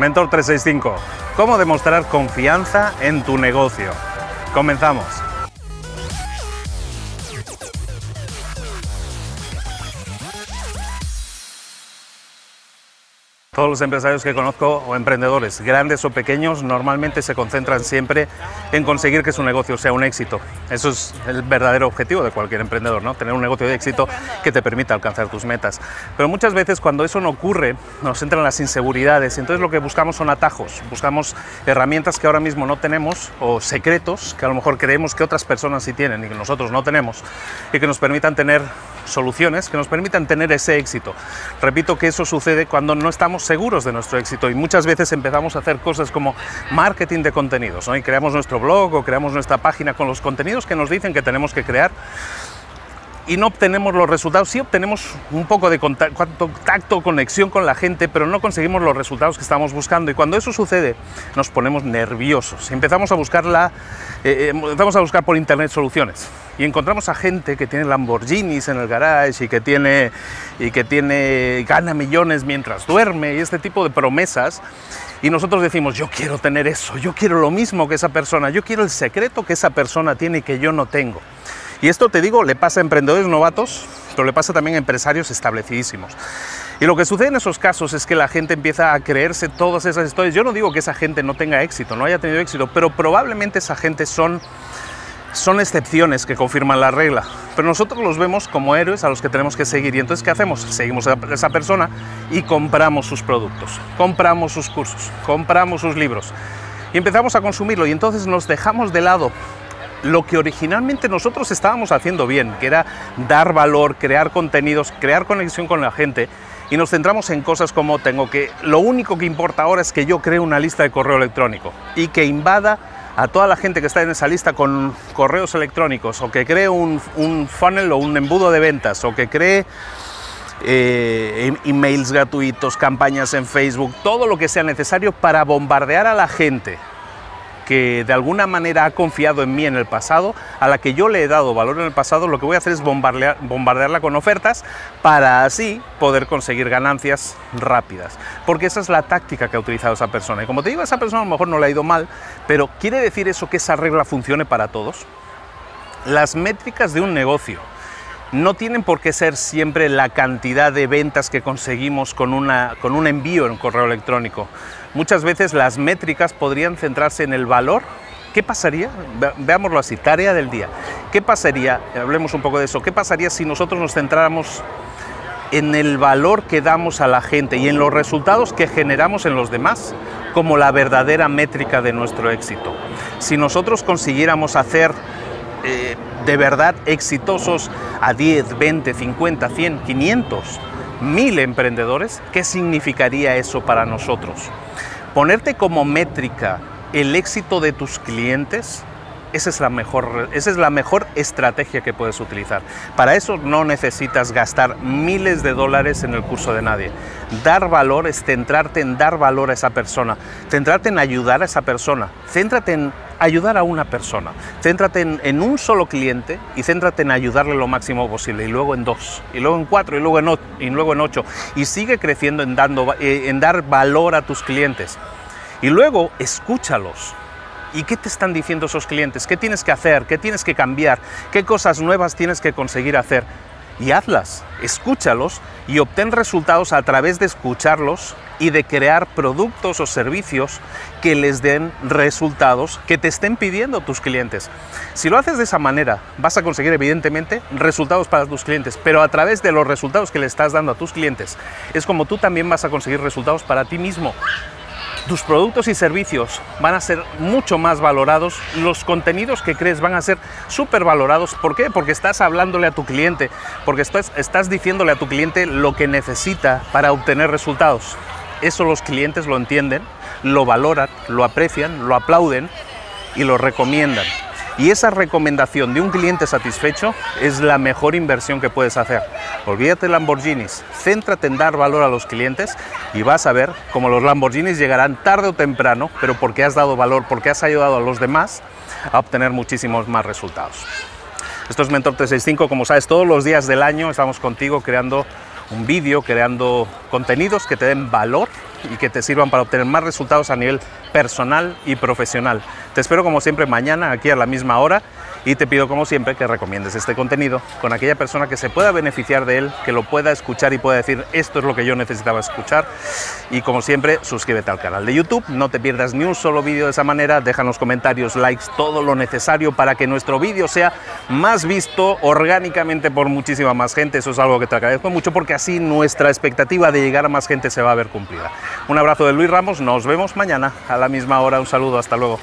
Mentor 365. ¿Cómo demostrar confianza en tu negocio? Comenzamos. Todos los empresarios que conozco o emprendedores, grandes o pequeños, normalmente se concentran siempre en conseguir que su negocio sea un éxito. Eso es el verdadero objetivo de cualquier emprendedor, ¿no? Tener un negocio de éxito que te permita alcanzar tus metas. Pero muchas veces cuando eso no ocurre, nos entran las inseguridades entonces lo que buscamos son atajos, buscamos herramientas que ahora mismo no tenemos o secretos que a lo mejor creemos que otras personas sí tienen y que nosotros no tenemos y que nos permitan tener soluciones que nos permitan tener ese éxito. Repito que eso sucede cuando no estamos seguros de nuestro éxito y muchas veces empezamos a hacer cosas como marketing de contenidos, y creamos nuestro blog o creamos nuestra página con los contenidos que nos dicen que tenemos que crear y no obtenemos los resultados. Sí obtenemos un poco de contacto, conexión con la gente, pero no conseguimos los resultados que estamos buscando. Y cuando eso sucede, nos ponemos nerviosos. Empezamos a buscar, la, eh, eh, empezamos a buscar por internet soluciones. Y encontramos a gente que tiene Lamborghinis en el garage y que tiene y que tiene gana millones mientras duerme y este tipo de promesas. Y nosotros decimos, yo quiero tener eso, yo quiero lo mismo que esa persona, yo quiero el secreto que esa persona tiene y que yo no tengo. Y esto te digo, le pasa a emprendedores novatos, pero le pasa también a empresarios establecidísimos. Y lo que sucede en esos casos es que la gente empieza a creerse todas esas historias. Yo no digo que esa gente no tenga éxito, no haya tenido éxito, pero probablemente esa gente son, son excepciones que confirman la regla. Pero nosotros los vemos como héroes a los que tenemos que seguir. Y entonces, ¿qué hacemos? Seguimos a esa persona y compramos sus productos, compramos sus cursos, compramos sus libros. Y empezamos a consumirlo y entonces nos dejamos de lado lo que originalmente nosotros estábamos haciendo bien, que era dar valor, crear contenidos, crear conexión con la gente, y nos centramos en cosas como tengo que, lo único que importa ahora es que yo cree una lista de correo electrónico y que invada a toda la gente que está en esa lista con correos electrónicos, o que cree un, funnel o un embudo de ventas, o que cree eh, em, emails gratuitos, campañas en Facebook, todo lo que sea necesario para bombardear a la gente que de alguna manera ha confiado en mí en el pasado, a la que yo le he dado valor en el pasado, lo que voy a hacer es bombardear, bombardearla con ofertas para así poder conseguir ganancias rápidas. Porque esa es la táctica que ha utilizado esa persona. Y como te digo, a esa persona a lo mejor no le ha ido mal, pero ¿quiere decir eso que esa regla funcione para todos? Las métricas de un negocio no tienen por qué ser siempre la cantidad de ventas que conseguimos con, una, con un envío en correo electrónico. Muchas veces las métricas podrían centrarse en el valor. ¿Qué pasaría? Veámoslo así, tarea del día. ¿Qué pasaría? Hablemos un poco de eso. ¿Qué pasaría si nosotros nos centráramos en el valor que damos a la gente y en los resultados que generamos en los demás como la verdadera métrica de nuestro éxito? Si nosotros consiguiéramos hacer eh, de verdad exitosos a 10, 20, 50, 100, 500, 1000 emprendedores, ¿qué significaría eso para nosotros? Ponerte como métrica el éxito de tus clientes esa es, la mejor, esa es la mejor estrategia que puedes utilizar. Para eso no necesitas gastar miles de dólares en el curso de nadie. Dar valor es centrarte en dar valor a esa persona, centrarte en ayudar a esa persona, céntrate en ayudar a una persona, céntrate en, un solo cliente y céntrate en ayudarle lo máximo posible, y luego en dos, y luego en cuatro, y luego en, y luego en ocho, y sigue creciendo en, dando, eh, en dar valor a tus clientes. Y luego escúchalos, ¿Y qué te están diciendo esos clientes? ¿Qué tienes que hacer? ¿Qué tienes que cambiar? ¿Qué cosas nuevas tienes que conseguir hacer? Y hazlas, escúchalos y obtén resultados a través de escucharlos y de crear productos o servicios que les den resultados que te estén pidiendo tus clientes. Si lo haces de esa manera, vas a conseguir evidentemente resultados para tus clientes, pero a través de los resultados que le estás dando a tus clientes, es como tú también vas a conseguir resultados para ti mismo tus productos y servicios van a ser mucho más valorados, los contenidos que crees van a ser súper valorados. ¿Por qué? Porque estás hablándole a tu cliente, porque estás, estás diciéndole a tu cliente lo que necesita para obtener resultados. Eso los clientes lo entienden, lo valoran, lo aprecian, lo aplauden y lo recomiendan. Y esa recomendación de un cliente satisfecho es la mejor inversión que puedes hacer. Olvídate de Lamborghinis, céntrate en dar valor a los clientes y vas a ver cómo los Lamborghinis llegarán tarde o temprano, pero porque has dado valor, porque has ayudado a los demás a obtener muchísimos más resultados. Esto es Mentor 365, como sabes, todos los días del año estamos contigo creando un vídeo, creando contenidos que te den valor y que te sirvan para obtener más resultados a nivel personal y profesional. Te espero como siempre mañana aquí a la misma hora y te pido como siempre que recomiendes este contenido con aquella persona que se pueda beneficiar de él, que lo pueda escuchar y pueda decir esto es lo que yo necesitaba escuchar y como siempre suscríbete al canal de YouTube, no te pierdas ni un solo vídeo de esa manera, los comentarios, likes, todo lo necesario para que nuestro vídeo sea más visto orgánicamente por muchísima más gente, eso es algo que te agradezco mucho porque así nuestra expectativa de llegar a más gente se va a ver cumplida. Un abrazo de Luis Ramos, nos vemos mañana a la misma hora, un saludo, hasta luego.